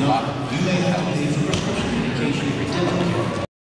not, you may have for prescription